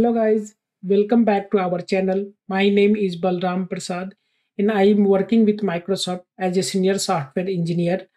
Hello guys, welcome back to our channel. My name is Balram Prasad and I am working with Microsoft as a senior software engineer.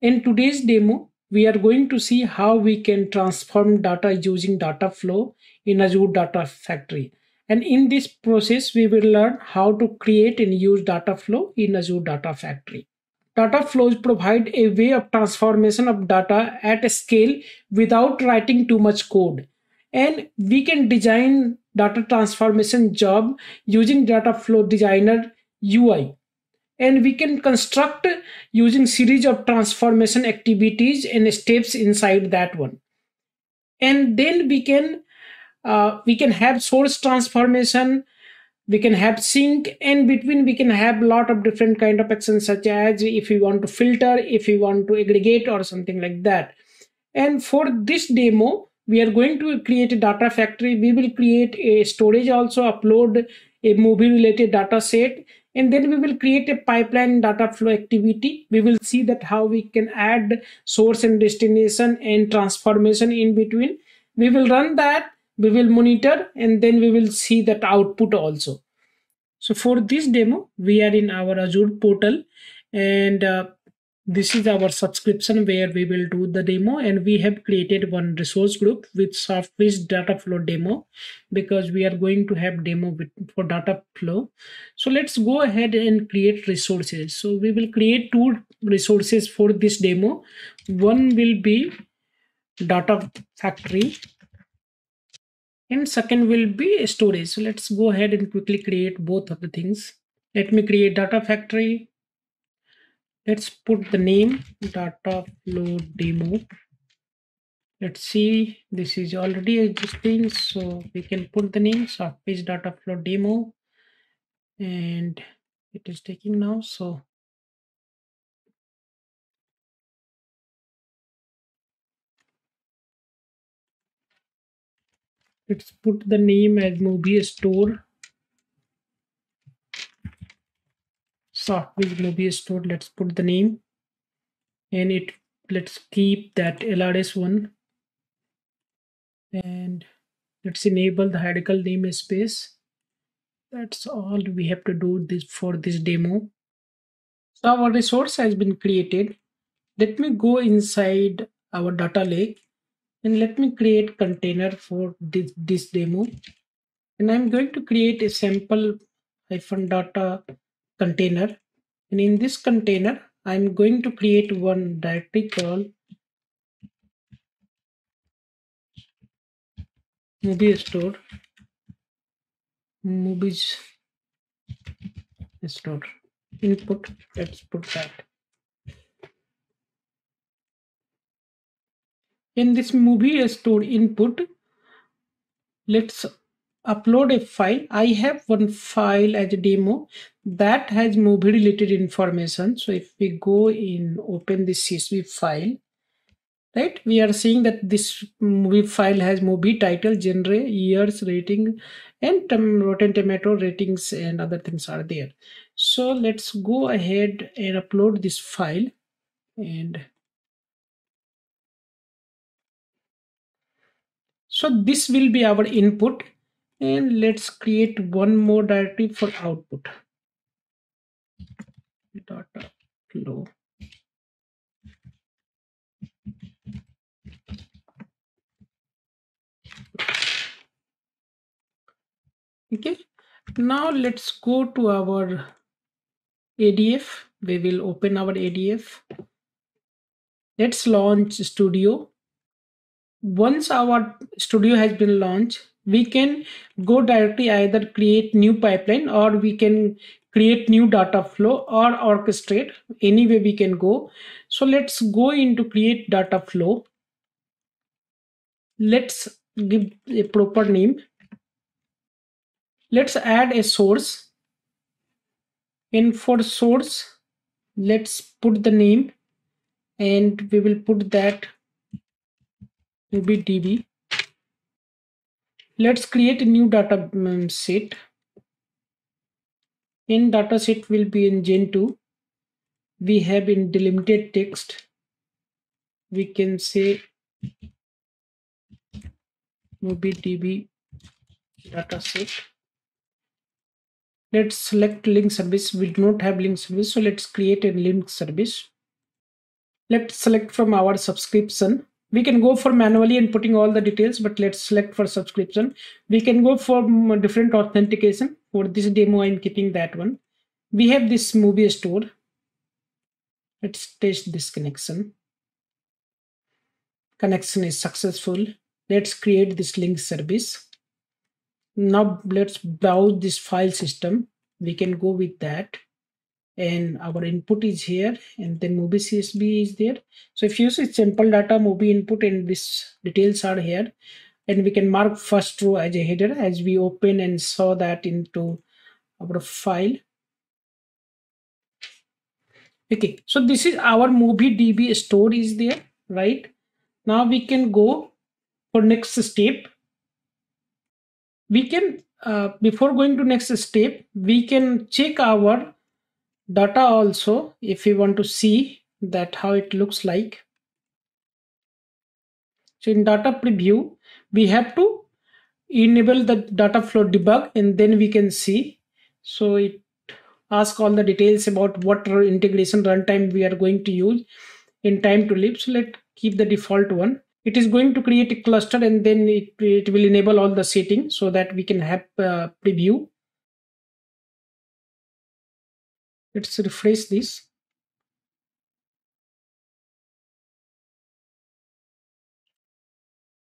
In today's demo, we are going to see how we can transform data using data flow in Azure Data Factory. And in this process, we will learn how to create and use data flow in Azure Data Factory. Data flows provide a way of transformation of data at a scale without writing too much code. And we can design data transformation job using data flow designer UI. And we can construct using series of transformation activities and steps inside that one. And then we can uh, we can have source transformation we can have sink and between we can have lot of different kind of actions such as if you want to filter if you want to aggregate or something like that and for this demo we are going to create a data factory. We will create a storage also upload a movie related data set and then we will create a pipeline data flow activity. We will see that how we can add source and destination and transformation in between. We will run that we will monitor and then we will see that output also. So for this demo we are in our azure portal and uh, this is our subscription where we will do the demo and we have created one resource group with Soffice data flow demo because we are going to have demo with, for data flow. So let's go ahead and create resources. So we will create two resources for this demo. One will be data factory and second will be storage. So let's go ahead and quickly create both of the things. Let me create data factory let's put the name data flow demo. Let's see this is already existing so we can put the name Soffice data flow demo. And it is taking now so. Let's put the name as movie store Soffice movie store let's put the name. And it let's keep that lrs one. And let's enable the hierarchical namespace that's all we have to do this for this demo. So our resource has been created. Let me go inside our data lake and let me create container for this, this demo. And I'm going to create a sample hyphen data container. And in this container I'm going to create one directory called movie store. Movies store. Input let's put that. In this movie store input let's upload a file. I have one file as a demo that has movie related information so if we go in open this csv file right we are seeing that this movie file has movie title genre years rating and rotten tomato ratings and other things are there so let's go ahead and upload this file and So this will be our input and let's create one more directory for output. Data flow. Okay, now let's go to our ADF. We will open our ADF. Let's launch Studio once our studio has been launched we can go directly either create new pipeline or we can create new data flow or orchestrate. Any way we can go. So let's go into create data flow. Let's give a proper name. Let's add a source. And for source let's put the name and we will put that maybe db let's create a new data um, set. In data set will be in gen2 we have in delimited text. We can say movie db data set. Let's select link service. We do not have link service so let's create a link service. Let's select from our subscription we can go for manually and putting all the details but let's select for subscription. We can go for different authentication. For this demo i'm keeping that one. We have this movie store. Let's test this connection. Connection is successful. Let's create this link service. Now let's browse this file system. We can go with that and our input is here and then movie csv is there. So if you see sample data movie input and this details are here and we can mark first row as a header as we open and saw that into our file. Okay so this is our movie db store is there right? Now we can go for next step. We can uh, before going to next step we can check our data also if we want to see that how it looks like. So in data preview we have to enable the data flow debug and then we can see. So it ask all the details about what integration runtime we are going to use in time to live so let keep the default one. It is going to create a cluster and then it, it will enable all the settings so that we can have uh, preview let's refresh this.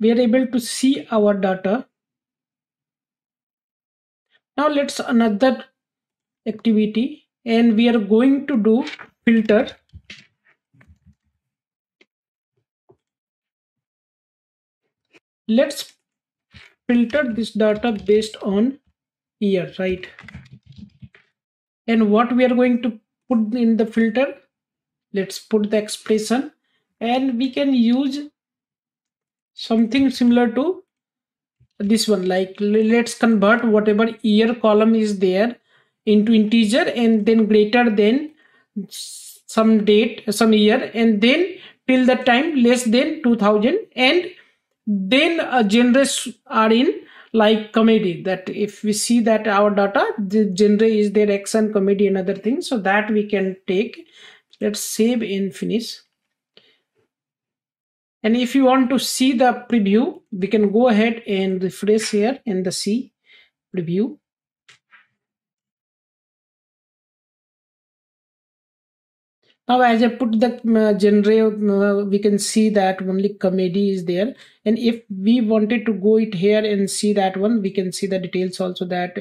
We are able to see our data. Now let's another activity and we are going to do filter. Let's filter this data based on year right and what we are going to put in the filter let's put the expression. And we can use something similar to this one. Like let's convert whatever year column is there into integer and then greater than some date some year and then till the time less than 2000 and then uh, genres are in like comedy that if we see that our data the genre is there action comedy and other things so that we can take. Let's save and finish and if you want to see the preview we can go ahead and refresh here in the see preview Now, as I put the uh, genre, uh, we can see that only comedy is there. And if we wanted to go it here and see that one, we can see the details also that.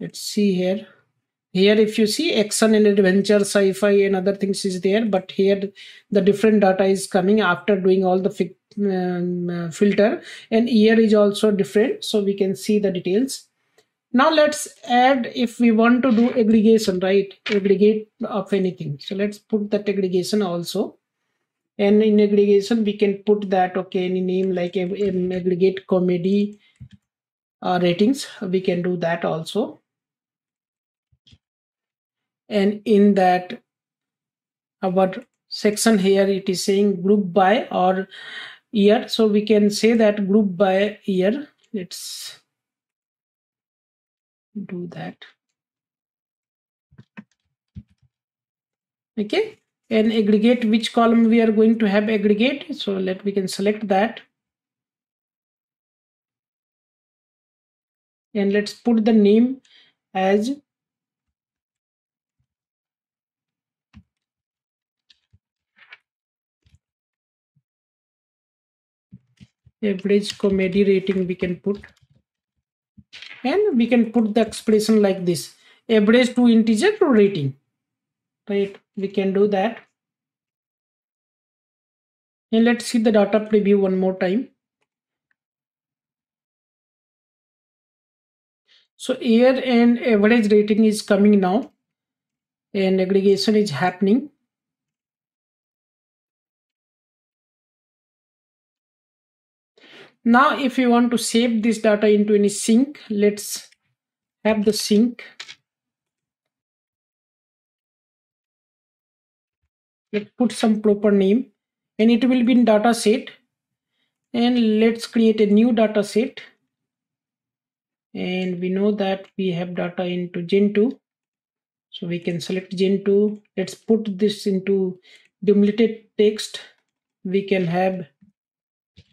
Let's see here. Here, if you see action and adventure, sci-fi and other things is there. But here, the different data is coming after doing all the um, uh, filter. And here is also different. So we can see the details now let's add if we want to do aggregation right? Aggregate of anything. So let's put that aggregation also. And in aggregation we can put that okay any name like a aggregate comedy uh, ratings we can do that also. And in that our section here it is saying group by or year. So we can say that group by year. Let's do that. Okay? And aggregate which column we are going to have aggregate? So let we can select that. And let's put the name as average comedy rating we can put and we can put the expression like this. Average to integer to rating. Right? We can do that. And let's see the data preview one more time. So year and average rating is coming now. And aggregation is happening Now, if you want to save this data into any sink, let's have the sink. Let's put some proper name and it will be in data set. And let's create a new data set. and we know that we have data into gen2 so we can select gen2 let's put this into delimited text we can have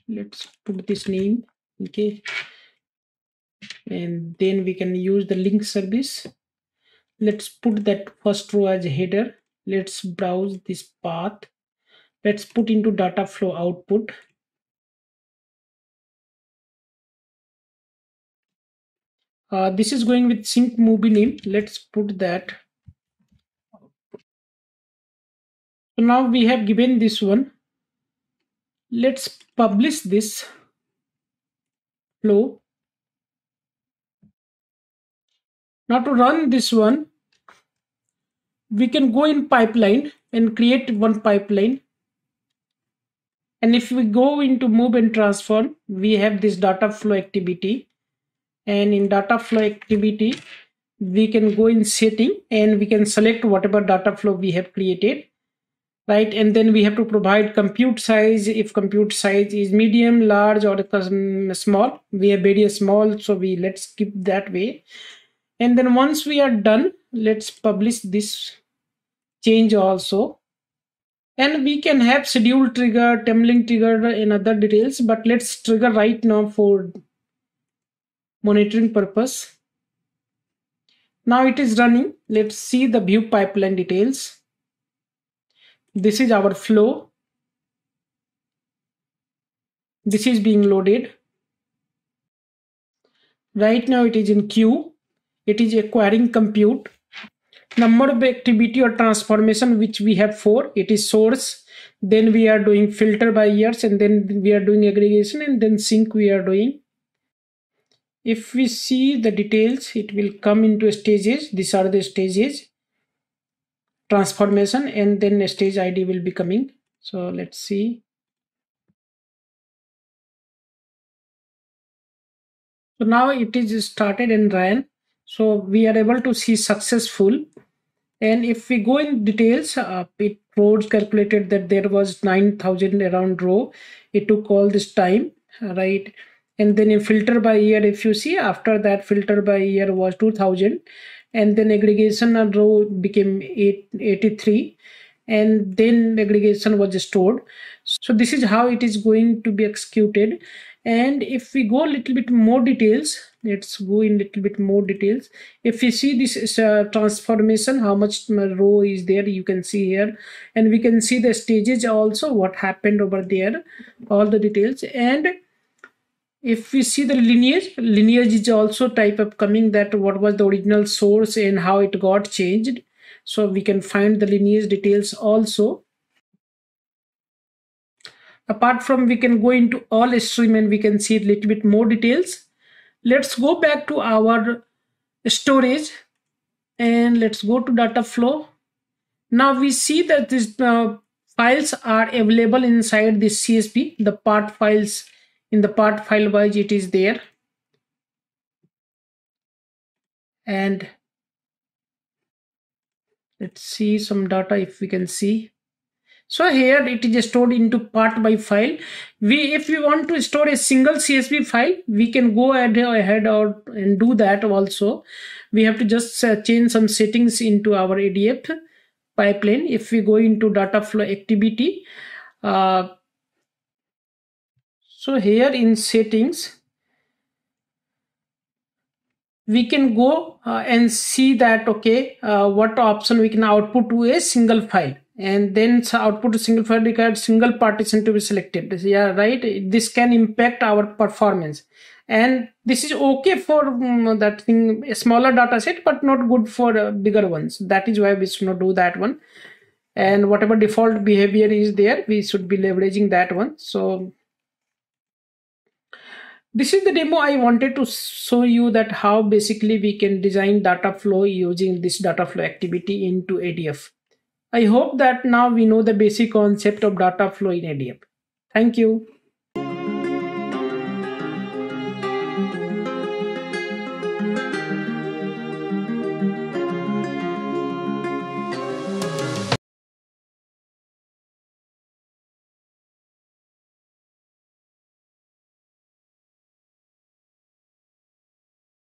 let's put this name okay? And then we can use the link service. Let's put that first row as a header. Let's browse this path. Let's put into data flow output. Uh, this is going with sync movie name. Let's put that. So now we have given this one let's publish this flow. Now to run this one we can go in pipeline and create one pipeline. And if we go into move and transform we have this data flow activity. And in data flow activity we can go in setting and we can select whatever data flow we have created right? And then we have to provide compute size. If compute size is medium large or mm, small we have very small so we let's keep that way. And then once we are done let's publish this change also. And we can have schedule trigger tumbling trigger and other details but let's trigger right now for monitoring purpose. Now it is running. Let's see the view pipeline details this is our flow. This is being loaded. Right now it is in queue it is acquiring compute. Number of activity or transformation which we have for it is source. Then we are doing filter by years and then we are doing aggregation and then sink we are doing. If we see the details it will come into stages. These are the stages transformation and then stage id will be coming. So let's see. So now it is started and ran so we are able to see successful. And if we go in details uh, it was calculated that there was 9000 around row. It took all this time right? And then in filter by year if you see after that filter by year was 2000 and then aggregation row became 8, 83 and then aggregation was stored. So this is how it is going to be executed. And if we go a little bit more details let's go in a little bit more details. If we see this uh, transformation how much row is there you can see here. And we can see the stages also what happened over there all the details. And if we see the lineage lineage is also type of coming that what was the original source and how it got changed. So we can find the lineage details also. Apart from we can go into all stream and we can see a little bit more details. Let's go back to our storage and let's go to data flow. Now we see that these uh, files are available inside this csv the part files in the part file wise it is there. And let's see some data if we can see. So here it is stored into part by file. We if we want to store a single csv file we can go ahead, or, and do that also. We have to just uh, change some settings into our adf pipeline. If we go into data flow activity uh, so here in settings we can go uh, and see that okay uh, what option we can output to a single file. And then output to single file required single partition to be selected. Yeah right? This can impact our performance. And this is okay for um, that thing a smaller data set but not good for uh, bigger ones. That is why we should not do that one. And whatever default behavior is there we should be leveraging that one. So this is the demo I wanted to show you that how basically we can design data flow using this data flow activity into ADF. I hope that now we know the basic concept of data flow in ADF. Thank you.